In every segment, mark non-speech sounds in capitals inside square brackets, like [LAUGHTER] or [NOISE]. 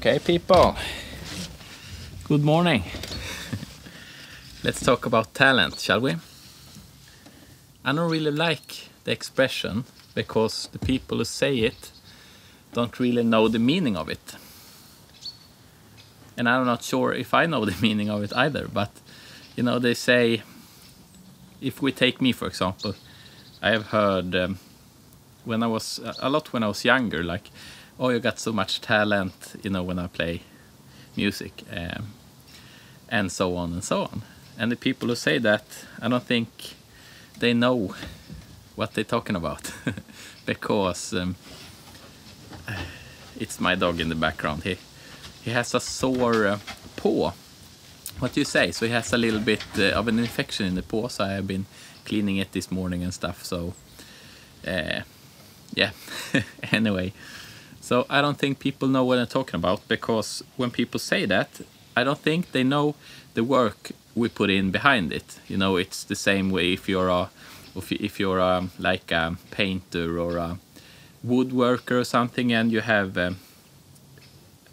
Okay, people. Good morning. [LAUGHS] Let's talk about talent, shall we? I don't really like the expression because the people who say it don't really know the meaning of it. And I'm not sure if I know [LAUGHS] the meaning of it either, but you know, they say, if we take me for example, I have heard um, when I was a lot when I was younger, like, oh, you got so much talent, you know, when I play music, um, and so on and so on. And the people who say that, I don't think they know what they're talking about [LAUGHS] because um, it's my dog in the background. He he has a sore uh, paw. What do you say? So he has a little bit uh, of an infection in the paw. So I have been cleaning it this morning and stuff. So uh, yeah. [LAUGHS] anyway, so I don't think people know what I'm talking about because when people say that, I don't think they know the work we put in behind it. You know, it's the same way if you're a if you're a, like a painter or a woodworker or something, and you have um,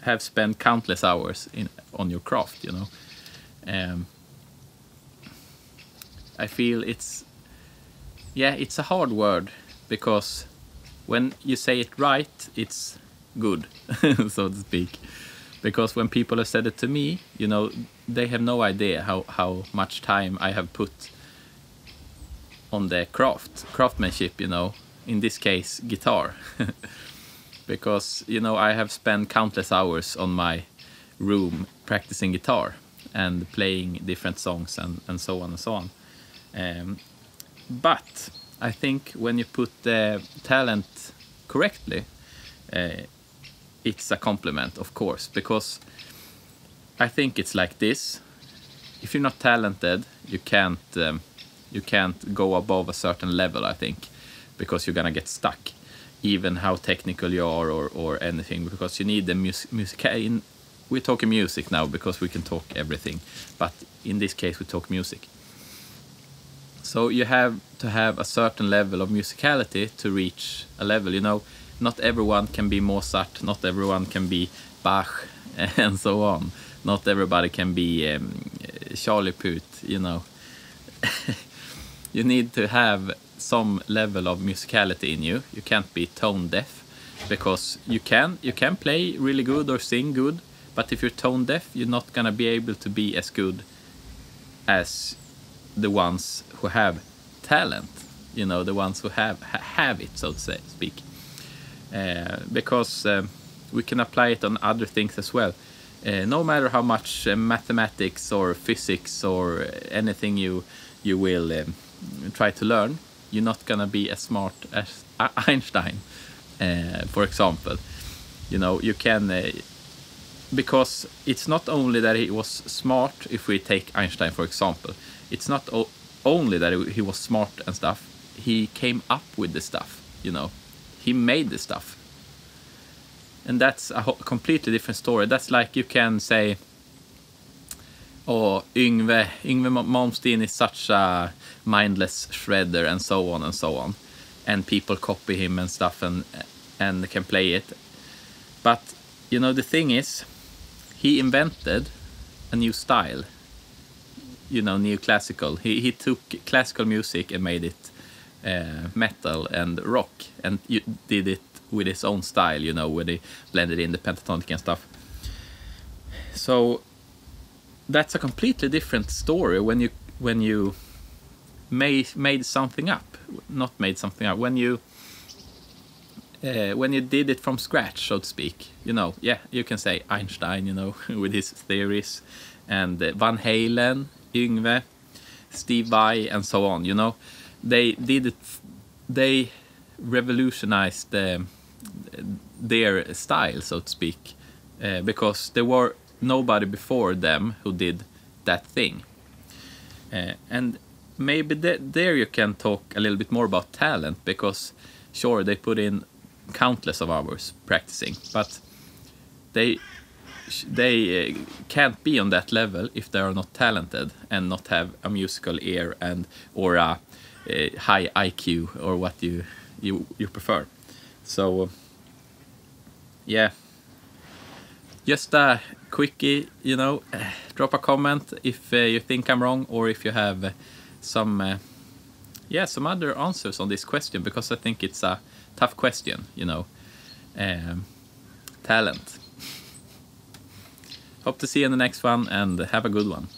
have spent countless hours in on your craft. You know, um, I feel it's yeah, it's a hard word because when you say it right, it's good, [LAUGHS] so to speak. Because when people have said it to me, you know, they have no idea how, how much time I have put on the craft, craftsmanship, you know, in this case, guitar. [LAUGHS] because, you know, I have spent countless hours on my room practicing guitar and playing different songs and, and so on and so on. Um, but I think when you put the talent correctly, uh, it's a compliment, of course, because I think it's like this. If you're not talented, you can't um, you can't go above a certain level. I think because you're gonna get stuck, even how technical you are or, or anything, because you need the music. music in, we're talking music now because we can talk everything, but in this case we talk music. So you have to have a certain level of musicality to reach a level. You know, not everyone can be Mozart, not everyone can be Bach, [LAUGHS] and so on. Not everybody can be um, Charlie Puth. You know, [LAUGHS] you need to have some level of musicality in you. You can't be tone deaf because you can you can play really good or sing good, but if you're tone deaf, you're not gonna be able to be as good as the ones who have talent, you know, the ones who have have it, so to say, speak. Uh, because uh, we can apply it on other things as well. Uh, no matter how much uh, mathematics or physics or anything you you will um, try to learn, you're not gonna be as smart as Einstein, uh, for example. You know, you can uh, because it's not only that he was smart. If we take Einstein for example, it's not only that he was smart and stuff. He came up with the stuff. You know, he made the stuff. And that's a completely different story. That's like you can say, oh, Yngwie, Yngwie Malmsteen is such a mindless shredder and so on and so on. And people copy him and stuff and, and can play it. But, you know, the thing is, he invented a new style you know neoclassical. He he took classical music and made it uh, metal and rock, and did it with his own style. You know, where he blended in the pentatonic and stuff. So that's a completely different story when you when you made made something up, not made something up. When you uh, when you did it from scratch, so to speak, you know, yeah, you can say Einstein, you know, [LAUGHS] with his theories, and uh, Van Halen, Yngwie, Steve Vai, and so on. You know, they did it. They revolutionized uh, their style, so to speak, uh, because there were nobody before them who did that thing. Uh, and maybe th there you can talk a little bit more about talent because sure they put in countless of hours practicing, but they they uh, can't be on that level if they are not talented and not have a musical ear and or a, a high IQ or what you you you prefer. So yeah, just a quickie, you know, drop a comment if uh, you think I'm wrong or if you have some, uh, yeah, some other answers on this question because I think it's a tough question, you know. Um, talent. Hope to see you in the next one and have a good one.